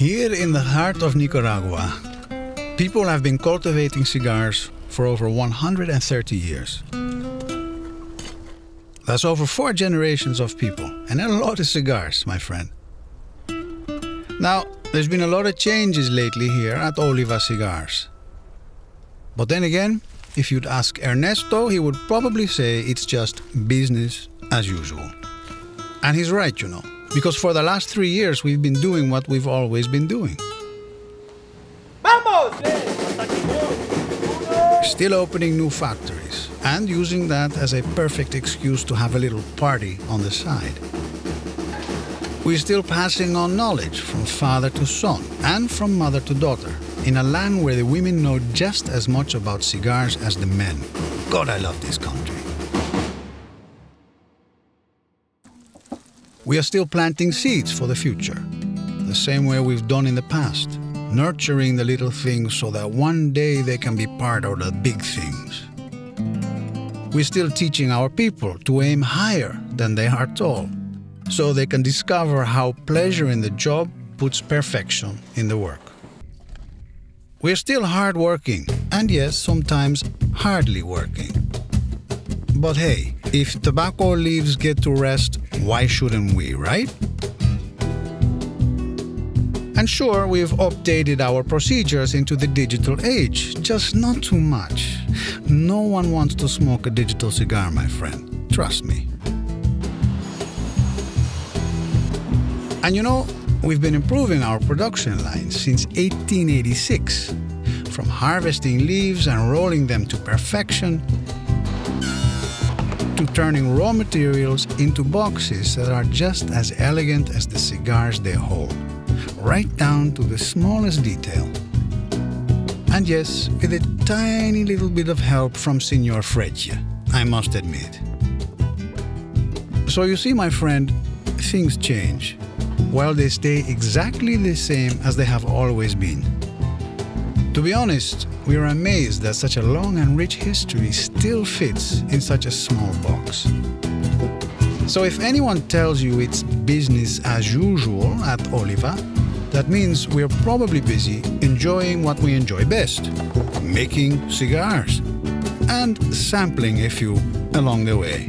Here in the heart of Nicaragua, people have been cultivating cigars for over 130 years. That's over four generations of people, and a lot of cigars, my friend. Now, there's been a lot of changes lately here at Oliva Cigars. But then again, if you'd ask Ernesto, he would probably say it's just business as usual. And he's right, you know, because for the last three years we've been doing what we've always been doing. ¡Vamos! Still opening new factories and using that as a perfect excuse to have a little party on the side. We're still passing on knowledge from father to son and from mother to daughter in a land where the women know just as much about cigars as the men. God, I love this We are still planting seeds for the future, the same way we've done in the past, nurturing the little things so that one day they can be part of the big things. We're still teaching our people to aim higher than they are tall so they can discover how pleasure in the job puts perfection in the work. We're still hardworking, and yes, sometimes hardly working. But hey, if tobacco leaves get to rest, why shouldn't we, right? And sure, we've updated our procedures into the digital age, just not too much. No one wants to smoke a digital cigar, my friend. Trust me. And you know, we've been improving our production lines since 1886, from harvesting leaves and rolling them to perfection to turning raw materials into boxes that are just as elegant as the cigars they hold, right down to the smallest detail. And yes, with a tiny little bit of help from Signor Freccia, I must admit. So you see, my friend, things change while they stay exactly the same as they have always been. To be honest, we are amazed that such a long and rich history still fits in such a small box. So if anyone tells you it's business as usual at Oliva, that means we're probably busy enjoying what we enjoy best making cigars and sampling a few along the way.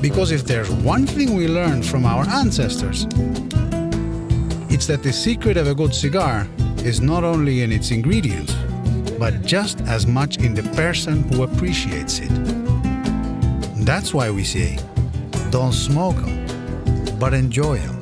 Because if there's one thing we learned from our ancestors, it's that the secret of a good cigar is not only in its ingredients, but just as much in the person who appreciates it. That's why we say, don't smoke them, but enjoy them.